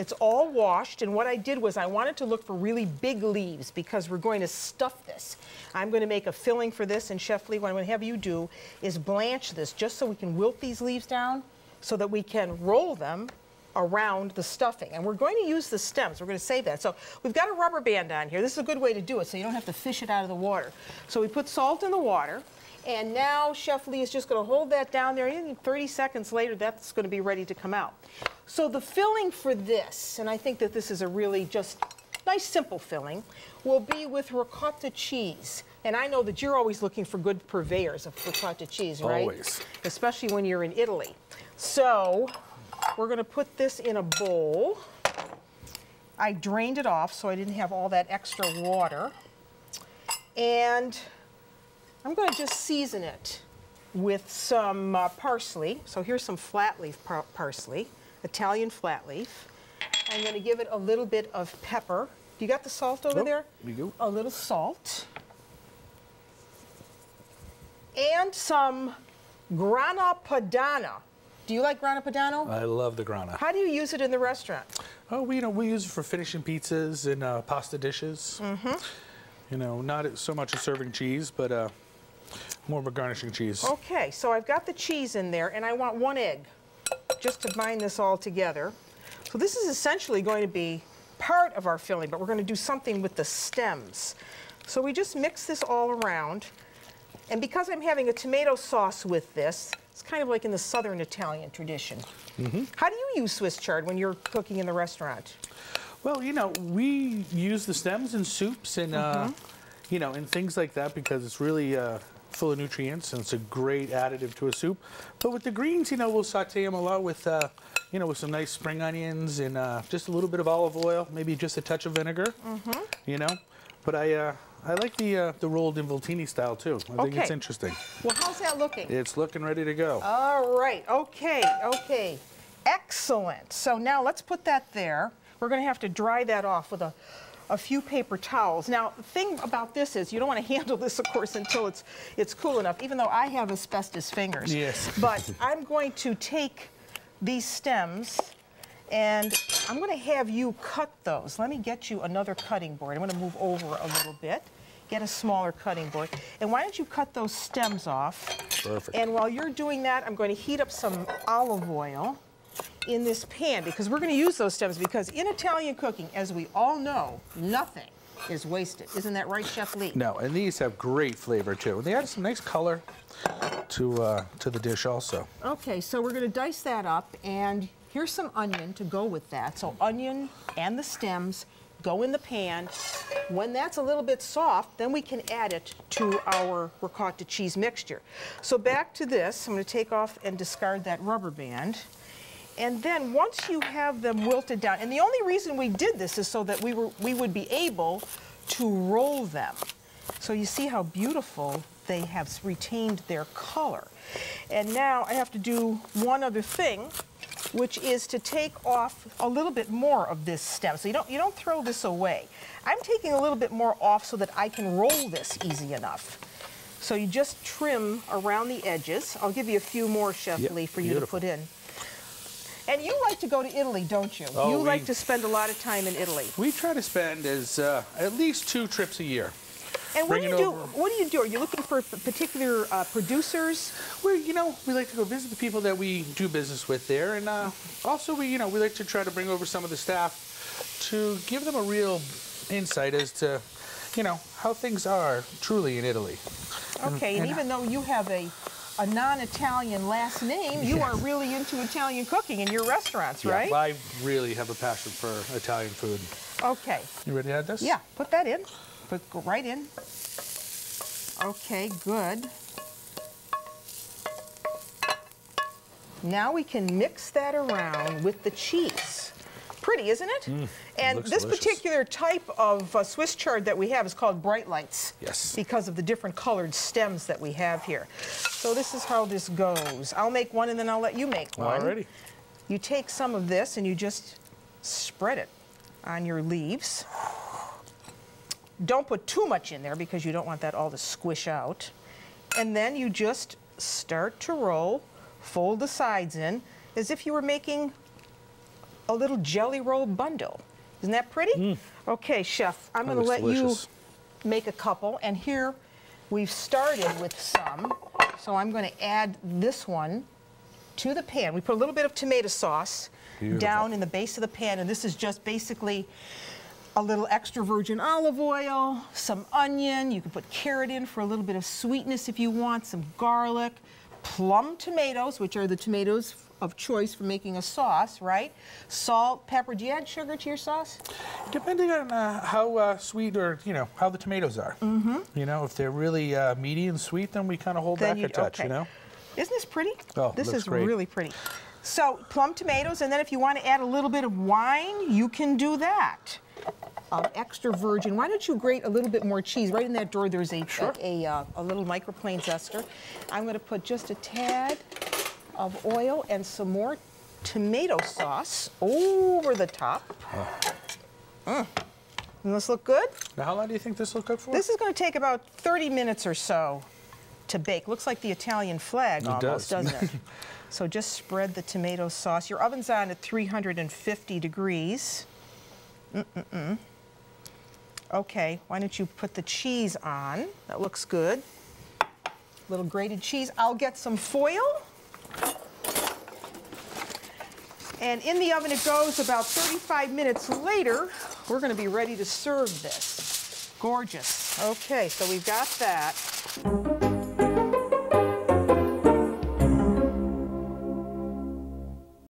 It's all washed, and what I did was I wanted to look for really big leaves because we're going to stuff this. I'm going to make a filling for this, and Chef Lee, what I'm going to have you do is blanch this just so we can wilt these leaves down so that we can roll them around the stuffing. And we're going to use the stems. We're going to save that. So we've got a rubber band on here. This is a good way to do it so you don't have to fish it out of the water. So we put salt in the water. And now Chef Lee is just going to hold that down there. And 30 seconds later, that's going to be ready to come out. So the filling for this, and I think that this is a really just nice simple filling, will be with ricotta cheese. And I know that you're always looking for good purveyors of ricotta cheese, right? Always. Especially when you're in Italy. So we're going to put this in a bowl. I drained it off so I didn't have all that extra water. And I'm going to just season it with some uh, parsley. So here's some flat leaf par parsley, Italian flat leaf. I'm going to give it a little bit of pepper. Do you got the salt over Nope, there? we go. A little salt. And some grana padano. Do you like grana padano? I love the grana. How do you use it in the restaurant? Oh, we, you know, we use it for finishing pizzas and uh, pasta dishes. Mm-hmm. You know, not so much a serving cheese, but uh, more of a garnishing cheese. Okay, so I've got the cheese in there, and I want one egg just to bind this all together. So this is essentially going to be part of our filling, but we're going to do something with the stems. So we just mix this all around. And because I'm having a tomato sauce with this, it's kind of like in the Southern Italian tradition. How do you use Swiss chard when you're cooking in the restaurant? Well, you know, we use the stems in soups and, uh, you know, and things like that because it's really uh, full of nutrients and it's a great additive to a soup. But with the greens, you know, we'll saute them a lot with, uh, you know, with some nice spring onions and uh, just a little bit of olive oil, maybe just a touch of vinegar, mm -hmm. you know. But I, uh, I like the uh, the rolled involtini style too. I think it's interesting. Well, how's that looking? It's looking ready to go. All right, okay, okay. Excellent. So now let's put that there. We're going to have to dry that off with a, a few paper towels. Now, the thing about this is you don't want to handle this, of course, until it's, it's cool enough, even though I have asbestos fingers. Yes. But I'm going to take these stems and I'm going to have you cut those. Let me get you another cutting board. I'm going to move over a little bit, get a smaller cutting board. And why don't you cut those stems off? Perfect. And while you're doing that, I'm going to heat up some olive oil in this pan because we're going to use those stems because in Italian cooking, as we all know, nothing is wasted. Isn't that right, Chef Lee? No, and these have great flavor too. They add some nice color to uh, to the dish also. Okay, so we're going to dice that up, and here's some onion to go with that. So onion and the stems go in the pan. When that's a little bit soft, then we can add it to our ricotta cheese mixture. So back to this, I'm going to take off and discard that rubber band. And then once you have them wilted down, and the only reason we did this is so that we, were, we would be able to roll them. So you see how beautiful they have retained their color. And now I have to do one other thing, which is to take off a little bit more of this stem. So you don't, you don't throw this away. I'm taking a little bit more off so that I can roll this easy enough. So you just trim around the edges. I'll give you a few more, Chef Yep, Lee, for you beautiful. to put in. And you like to go to Italy, don't you? Oh, you we- like to spend a lot of time in Italy. We try to spend as uh, at least two trips a year. And what do you do? over. What do you do? Are you looking for particular uh, producers? We, you know, we like to go visit the people that we do business with there, and uh, also we, you know, we like to try to bring over some of the staff to give them a real insight as to, you know, how things are truly in Italy. Okay, and and- even though you have a, a non-Italian last name, you are really into Italian cooking in your restaurants, Yeah, right? I really have a passion for Italian food. Okay. You ready to add this? Yeah, put that in. Put go right in. Okay, good. Now we can mix that around with the cheese. Pretty, isn't it? and Mm, looks this delicious. particular type of uh, Swiss chard that we have is called bright lights. Yes. Because of the different colored stems that we have here. So this is how this goes. I'll make one and then I'll let you make one. Alrighty. You take some of this and you just spread it on your leaves. Don't put too much in there because you don't want that all to squish out. And then you just start to roll, fold the sides in as if you were making a little jelly roll bundle. Isn't that pretty? Okay, chef, I'm Mm. Going to let delicious. you make a couple. And here we've started with some. So I'm going to add this one to the pan. We put a little bit of tomato sauce Beautiful. down in the base of the pan, and this is just basically a little extra virgin olive oil, some onion. You can put carrot in for a little bit of sweetness if you want, some garlic, plum tomatoes, which are the tomatoes of choice for making a sauce, right? Salt, pepper. Do you add sugar to your sauce? Depending on uh, how uh, sweet or you know how the tomatoes are. Mm-hmm. You know, if they're really uh, meaty and sweet, then we kind of hold Then back a touch. okay. You know. Isn't this pretty? Oh, this is great. really pretty. So plum tomatoes, and then if you want to add a little bit of wine, you can do that. Um, extra virgin. Why don't you grate a little bit more cheese? Right in that drawer, there's a Sure. a, uh, a little microplane zester. I'm going to put just a tad of oil and some more tomato sauce over the top. Mm. Doesn't this look good? Now, how long do you think this will cook for? This is going to take about 30 minutes or so to bake. Looks like the Italian flag It almost, does. not it? so just spread the tomato sauce. Your oven's on at 350 degrees. Mm-mm-mm. Okay, why don't you put the cheese on? That looks good. Little grated cheese. I'll get some foil. And in the oven it goes about 35 minutes later. We're to be ready to serve this. Gorgeous. Okay, so we've got that.